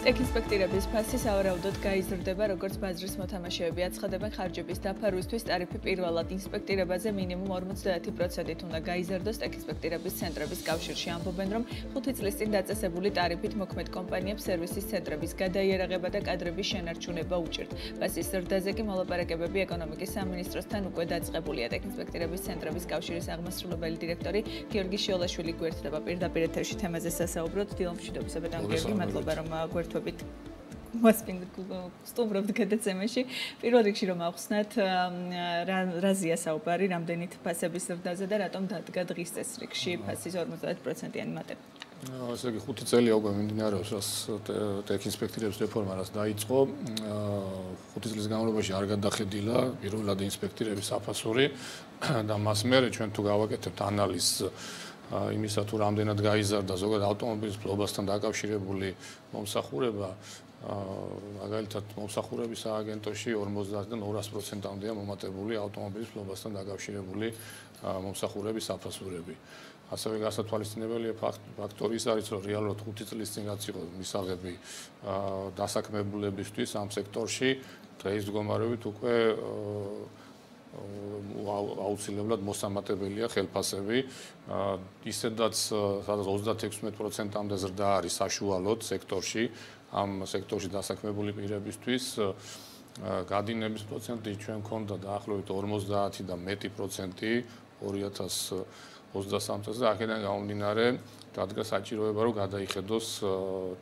ტექინსპექტირების ფასი სავარაუდოდ გაიზრდება, როგორც ბაზრის მოთამაშეები აცხადებენ ხარჯების დაფარვისთვის ტარიფი პირველად ინსპექტირებაზე მინიმუმ 50%-ით უნდა გაიზარდოს ტექინსპექტირების ცენტრების კავშირში ამბობენ, რომ 5 წლის წინ დაწესებული ტარიფით მოქმედ კომპანიებს სერვისის ცენტრების გადაიარაღება და კადრების შენარჩუნება უჭირთ. ფასის ზრდაზე კი მოლაპარაკებები ეკონომიკის სამინისტროსთან უკვე დაწყებულია. ტექინსპექტირების ცენტრების კავშირის აღმასრულებელი დირექტორი გიორგი შიოლაშვილი გვერდება პირდაპირ ეთერში თემაზე სასაუბროთ. დილომშვიდობისა და გამგეები, მადლობა რომ გვერდ ფართობით მოსპინგ სტუმრობთ გადაცემაში. პირველ რიგში რომ ახსნათ რაზია საუბარი, რამდენით ფასების ზრდაზე და რატომ დადგა დღის წეს რიგში ფასის 50%-იანი მატება. ასე იგი 5 წელია უკვე მიმდინარეობს რას ტექინსპექტირების რეფორმა რას დაიწყო. 5 წლის განმავლობაში არ გადახედილა პირველად ინსპექტირების აფასური და მას მერე ჩვენ თუ გავაკეთებთ ანალიზს იმისა თუ რამდენად გაიზარდა ზოგადად ავტომობილის ფლობასთან დაკავშირებული მომსახურება მაგალითად მომსახურების აგენტოში 50-დან 200%-მდეა მომატებული ავტომობილის ფლობასთან დაკავშირებული მომსახურების აფასურები. ასევე გასათვალისწინებელია ფაქტორი ის არის რომ რეალურად 5 წლის წინ რაც იყო მისაღები დასაქმებულებისთვის ამ სექტორში დღეს მდგომარეობით უკვე აუცილებლად მოსამატებელია ხელფასები. ისედაც სადაც 36%-ამდე ზრდა არის საშუალოდ სექტორში, ამ სექტორში დასაქმებული პირებისთვის გადინების პროცენტი ჩვენ ქონდა დაახლოებით 50 და მეტი პროცენტი 2023 წელს და აქედან გამომდინარე დადგა საჭიროება რომ გადაიხედოს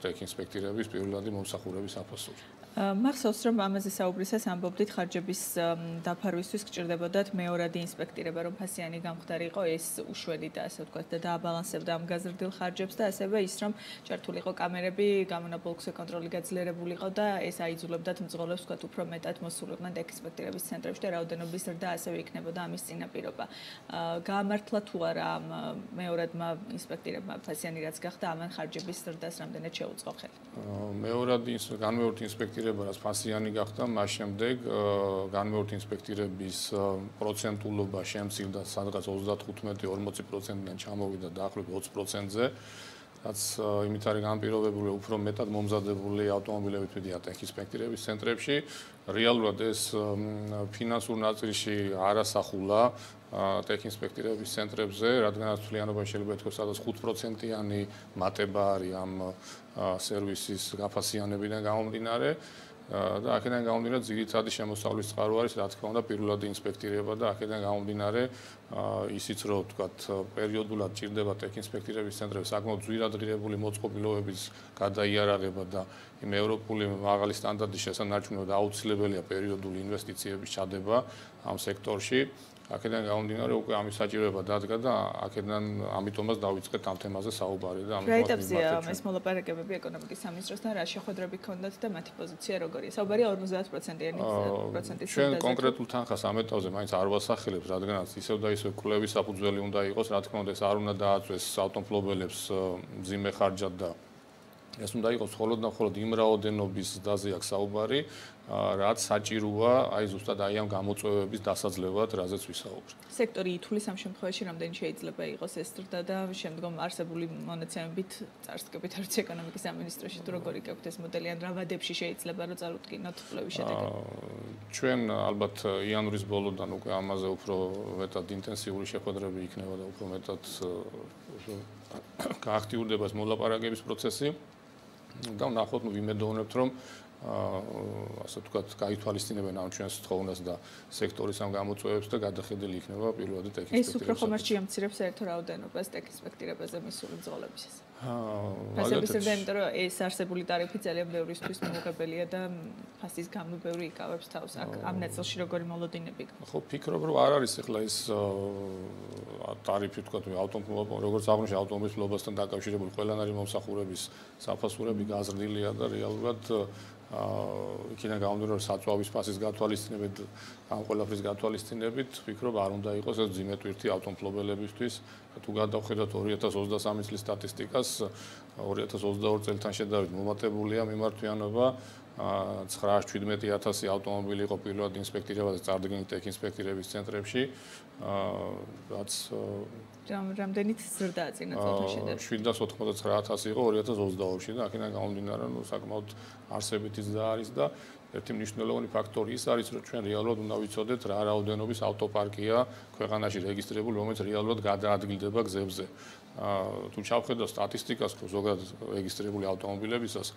ტექინსპექტირების პირველადი მომსახურების აფასური. მახსოვს რომ ამაზე საუბრისას ამბობდით ხარჯების დაფარვისთვის გჭირდებოდათ მეორადი ინსპექტირება რომ ფასიანი გამხდარი იყო ეს უშველი და ასე ვთქვათ და დააბალანსებდა ამ გაზრდილ ხარჯებს და ასევე ის რომ ჩართულიყო კამერები გამონაბოლქვზე კონტროლი გაძლიერებულიყო და ეს აიძულებდათ მძღოლებს ვთქვათ უფრო მეტად მოსულიყვნენ ექსპექტირების ცენტრებში და რაოდენობის ზრდა ასევე იქნებოდა ამის წინაპირობა. გაამართლა თუ არა ამ მეორადმა ინსპექტირებმა ფასიანი რაც გახდა ამან ხარჯების ზრდას რამდენად შეუწყო ხელი? მეორადი განმეორთ ინსპექტირება ინსპექტირება რაც ფასიანი გახდა, მას შემდეგ განმეორთ ინსპექტირების პროცენტულობა შემცირდა სადღაც 35-40%-დან ჩამოვიდა დაახლოებით 20%-ზე. რაც იმით არის განპირობებული უფრო მეტად მომზადებული ავტომობილებით მიდიან ტექინსპექტირების ცენტრებში. რეალურად ეს ფინანსურ ნაწილში არასახულა ტექინსპექტირების ცენტრებზე, რადგანაც ფლიანობა შეიძლება ითქვას სადაც 5%-იანი მატება არის ამ სერვისის გაფასიანებიდან გამომდინარე. და აქედან გამომდინარე ძირითადი შემოსავლის წყარო არის რა თქმა უნდა პირველად ინსპექტირება და აქედან გამომდინარე ისიც რომ ვთქვათ პერიოდულად ჭირდება ტექინსპექტირების ცენტრებს საკმაოდ ძვირადღირებული მოწყობილობების გადაიარაღება და იმ ევროპული მაღალი სტანდარტის შესანარჩუნებლად აუცილებელია პერიოდული ინვესტიციების ჩადება ამ სექტორში აქედან გამომდინარე უკვე ამის საჭიროება დადგა და აქედან ამიტომაც დავიწყეთ ამ თემაზე საუბარი და ამიტომაც პროექტებზია ეს მოლაპარაკებები ეკონომიკის სამინისტროსთან? რა შეხვედრები ქონდათ და მათი პოზიცია როგორია? საუბარია 50%-იანი პროცენტის ჩვენ კონკრეტულ თანხას ამ ეტაპზე მაინც არ ვასახელებ რადგანაც ისევ და ისევ კლების საფუძველი უნდა იყოს რა თქმა უნდა ეს არ უნდა დააწვეს ავტომობილებს მძიმე ხარჯად და ეს უნდა იყოს მხოლოდ და მხოლოდ იმ რაოდენობის დაზე აქვს საუბარი, რაც საჭიროა აი ზუსტად აი ამ გამოწვევების დასაძლევად, რაზეც ვისაუბრე. სექტორი ითulis ამ შემთხვევაში რამდენი შეიძლება იყოს ეს ზრდა და შემდგომ არსებული მონაცემებით წარსკებით არც ეკონომიკის სამინისტროში თუ როგორი გაქვთ ეს მოდელი ან რა ვადებში შეიძლება რომ წარუდგინოთ ფლოვის შედეგად. ჩვენ ალბათ იანვრის ბოლოდან უკვე ამაზე უფრო მეტად ინტენსიური შეხვედრები იქნება და უფრო მეტად გააქტიურდება ეს მოლაპარაკების პროცესი. და ნახოთ ნუ ვიმედოვნებთ რომ ასე ვთქვათ, გაითვალისწინებენ ამ ჩვენს თხოვნას და სექტორის ამ გამოწვევებს და გადახედილი იქნება პირველადი ტექნიკის ეს უფრო ხომერჩი ამცირებს ერთო რაოდენობას ტექნისპექტირებაზე მისული ძღოლების. აა ფასების ზრდა, იმიტომ რომ ეს არსებული ტარიფი ძალიან ბევრისთვის მოუღებელია და ფასის გამო ბევრი იკავებს თავს აქ ამ ნაწილში როგორი მოლოდინები გაქვს. ხო, ფიქრობ რომ არ არის ახლა ეს ტარიფი ვთქვათ, ავტომობილ როგორც აღნიშნე ავტომობილის ფლობასთან დაკავშირებული ყველანაირი მომსახურების საფასურები გაზრდილია და რეალურად აა იქიდან გამომდინარე რომ საწვავის ფასის გათვალისწინებით ამ ყველაფრის გათვალისწინებით ვფიქრობ არ უნდა იყოს ეს ძიმე ტვირთი ავტომობილებისთვის თუ გადავხედოთ 2023 წლის სტატისტიკას 2022 წელთან შედარებით მომატებულია მიმართვიანობა 9-17000 ავტომობილი იყო პირველად ინსპექტირებაზე წარდგენილი ტექ ინსპექტირების ცენტრებში რაც რამდენიც ზრდაა წინა წელთან შედარებით? 799000 იყო 2022-ში და აქედან გამომდინარე, ნუ საკმაოდ არსებითი ზრდა არის და ერთი მნიშვნელოვანი ფაქტორი ის არის, რომ ჩვენ რეალურად უნდა ვიცოდეთ რა რაოდენობის ავტოპარკია ქვეყანაში რეგისტრირებული, რომელიც რეალურად გადაადგილდება გზებზე. აა თუ ჩავხედოთ სტატისტიკას, რომ ზოგადად რეგისტრირებული ავტომობილებისას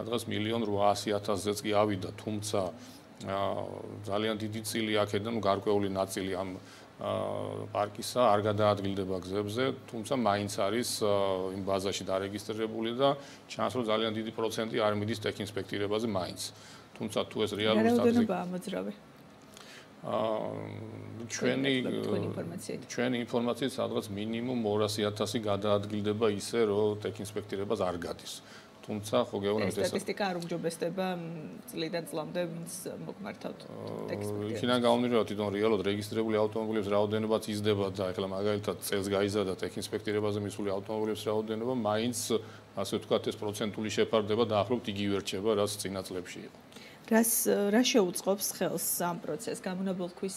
სადღაც 1.800.000-ზეც კი ავიდა, თუმცა აა ძალიან დიდი წილი აქედან გარკვეული ნაწილი ამ პარკისა არ გადაადგილდება გზებზე, თუმცა მაინც არის იმ ბაზაში დარეგისტრირებული და ჩანს რომ ძალიან დიდი პროცენტი არ მიდის ტექინსპექტირებაზე მაინც. თუმცა თუ ეს რეალური სტატისტიკაა მოძრავი. აა ჩვენი ჩვენი ინფორმაციით სადღაც მინიმუმ 200.000 გადაადგილდება ისე რომ ტექინსპექტირებას არ გადის. თუმცა ხო გეუბნებით ეს სტატისტიკა არ უმჯობესდება წლიდან წლამდე ვინც მოგმართავთ ტექსტს. იქიდან გამომდინარე თვითონ რეალურად რეგისტრირებული ავტომობილების რაოდენობაც იზრდება და ახლა მაგალითად წელს გაიზარდა ტექინსპექტირებაზე მისული ავტომობილების რაოდენობა, მაინც ასე ვთქვათ ეს პროცენტული შეფარდება დაახლოებით იგივე რჩება, რაც წინა წლებში იყო. რას რა შეუწყობს ხელს ამ პროცესს? გამონაბოლქვის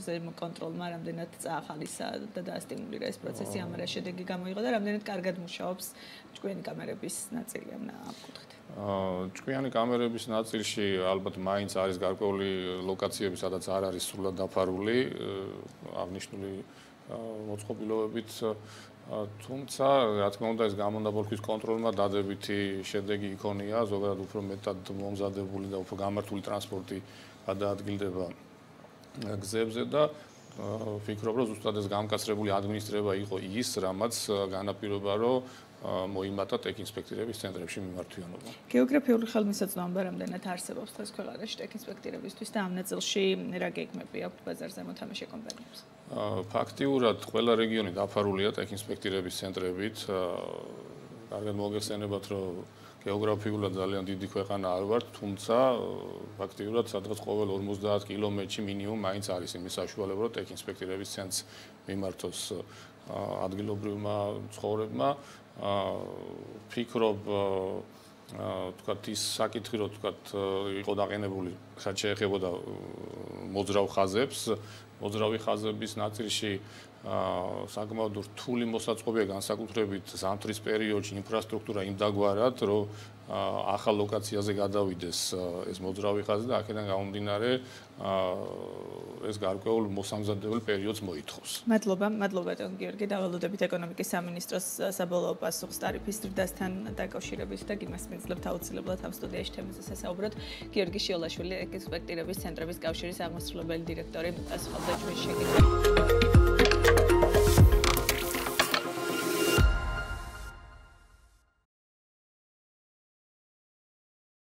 ზემო კონტროლმა რამდენად წაახალისა და დაასტიმულირა ეს პროცესი. ამ რა შედეგი გამოიღო და რამდენად კარგად მუშაობს ჭკვიანი კამერების ნაწილი ამ კუთხით? აა ჭკვიანი კამერების ნაწილში ალბათ მაინც არის გარკვეული ლოკაციები სადაც არ არის სრულად დაფარული. აღნიშნული მოწყობილობებით თუმცა რა თქმა უნდა ეს გამონდაბოლქვის კონტროლმა დადებითი შედეგი იქონია ზოგადად უფრო მეტად მომზადებული და უფრო გამართული ტრანსპორტი გადაადგილდება გზებზე და ვფიქრობ რომ ზუსტად ეს გამკაცრებული ადმინისტრება იყო ის რამაც განაპირობა რომ მოიმატა ტექინსპექტირების ცენტრებში მიმართვიანობა. გეოგრაფიული ხელმისაწვდომობა რამდენად არსებობს თავს ქვეყანაში ტექინსპექტირებისთვის და ამ ნაწილში რა გეგმები აქვს ბაზარზე მოთამაშე კომპანიებს? ფაქტიურად ყველა რეგიონი დაფარულია ტექინსპექტირების ცენტრებით. კარგად მოგეხსენებათ, რომ გეოგრაფიულად ძალიან დიდი ქვეყანა არ ვართ, თუმცა ფაქტიურად სადღაც ყოველ 50 კილომეტრში მინიმუმ მაინც არის იმის საშუალება, რომ ტექინსპექტირების ცენტრს მიმართოს ადგილობრივმა ცხოვრებმა. ფიქრობ თქვათ ის საკითხი რომ თქვათ იყო დაყენებული რაც შეეხებოდა მოძრავ ხაზებს. მოძრავი ხაზების ნაწილში აა საკმაოდ რთული მოსაწყობია განსაკუთრებით ზამთრის პერიოდში ინფრასტრუქტურა იმ დაგვარად რომ ახალ ლოკაციაზე გადავიდეს ეს მოძრავი ხაზი და აქედან გამომდინარე ეს გარკვეულ მოსამზადებელ პერიოდს მოითხოვს. მადლობა, მადლობა დონ გიორგი, დავალოდებით ეკონომიკის სამინისტროს საბოლოო პასუხს ტარიფის ზრდასთან დაკავშირებით და იმას მიძლებთ აუცილებლად ამ სტუდიაში თემაზე სასაუბროთ. გიორგი შიოლაშვილი, ექსპექტირების ცენტრების კავშირის აღმასრულებელი დირექტორი, პასუხობდა ჩვენს შეკითხვებს.